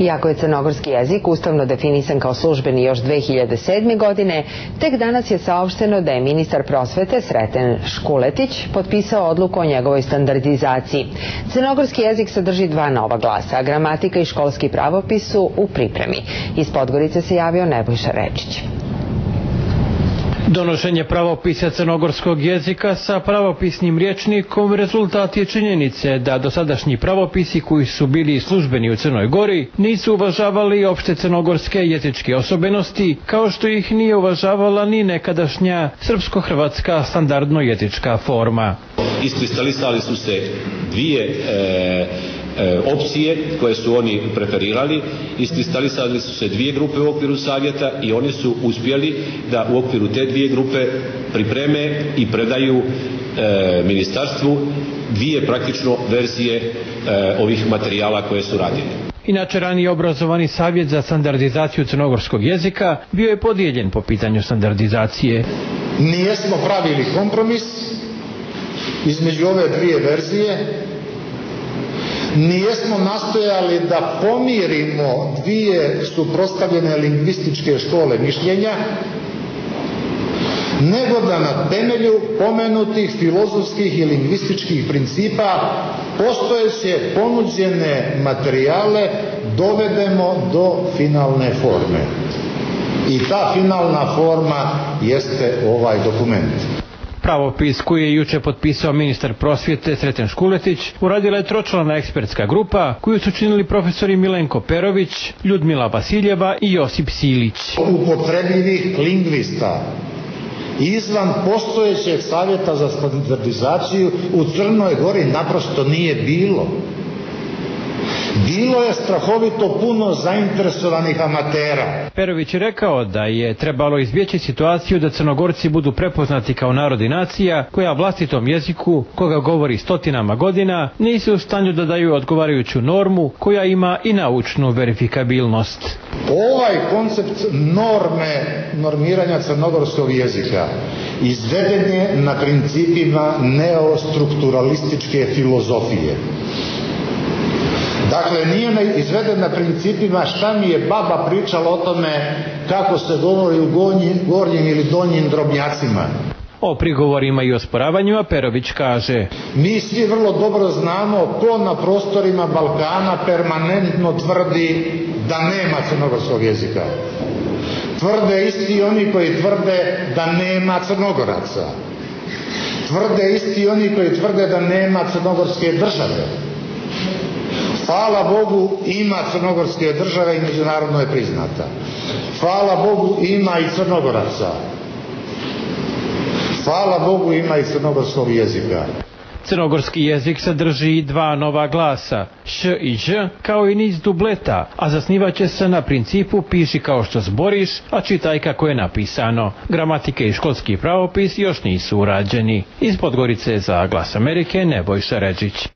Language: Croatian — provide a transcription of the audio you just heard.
Iako je crnogorski jezik ustavno definisan kao službeni još 2007. godine, tek danas je saopšteno da je ministar prosvete Sreten Škuletić potpisao odluku o njegovoj standardizaciji. Crnogorski jezik sadrži dva nova glasa, a gramatika i školski pravopis su u pripremi. Iz Podgorice se javio Nebojša Rečić. Donošenje pravopisa crnogorskog jezika sa pravopisnim rječnikom rezultat je činjenice da dosadašnji pravopisi koji su bili službeni u Crnoj Gori nisu uvažavali opšte crnogorske jezičke osobenosti kao što ih nije uvažavala ni nekadašnja srpsko-hrvatska standardno jezička forma. Iskristalisali su se dvije e, opcije koje su oni preferirali. Iskristalisali su se dvije grupe u okviru savjeta i oni su uspjeli da u okviru te dvije grupe pripreme i predaju e, ministarstvu dvije praktično verzije e, ovih materijala koje su radili. Inače, ranije obrazovani savjet za standardizaciju crnogorskog jezika bio je podijeljen po pitanju standardizacije. Nijesmo pravili kompromis između ove dvije verzije, Nijesmo nastojali da pomirimo dvije suprostavljene lingvističke škole mišljenja, nego da na temelju pomenutih filozofskih i lingvističkih principa postojeće ponuđene materijale dovedemo do finalne forme. I ta finalna forma jeste ovaj dokument pravopis koji je juče potpisao ministar prosvjete Sreten Škuletić uradila je tročlana ekspertska grupa koju su činili profesori Milenko Perović, Ljudmila Vasiljeva i Josip Silić. Upotrebljivih lingvista izvan postojećeg savjeta za standardizaciju u Crnoj Gori naprosto nije bilo. Bilo je strahovito puno zainteresovanih amatera. Perović je rekao da je trebalo izbjeći situaciju da crnogorci budu prepoznati kao narod i nacija koja vlastitom jeziku, koga govori stotinama godina, nisu u stanju da daju odgovarajuću normu koja ima i naučnu verifikabilnost. Ovaj koncept norme normiranja crnogorskog jezika izveden je na principima neostrukturalističke filozofije. Dakle, nije izveden na principima šta mi je baba pričala o tome kako se govori u gornjim ili donjim drobnjacima. O prigovorima i osporavanjima Perović kaže Mi svi vrlo dobro znamo ko na prostorima Balkana permanentno tvrdi da nema crnogorskog jezika. Tvrde isti oni koji tvrde da nema crnogoraca. Tvrde isti oni koji tvrde da nema crnogorske države. Hvala Bogu ima crnogorske države i međunarodno je priznata. Hvala Bogu ima i crnogoraca. Hvala Bogu ima i crnogorskog jezika. Crnogorski jezik sadrži dva nova glasa, š i ž, kao i niz dubleta, a zasnivaće se na principu piši kao što zboriš, a čitaj kako je napisano. Gramatike i školski pravopis još nisu urađeni. Iz Podgorice za glas Amerike Nebojša Ređić.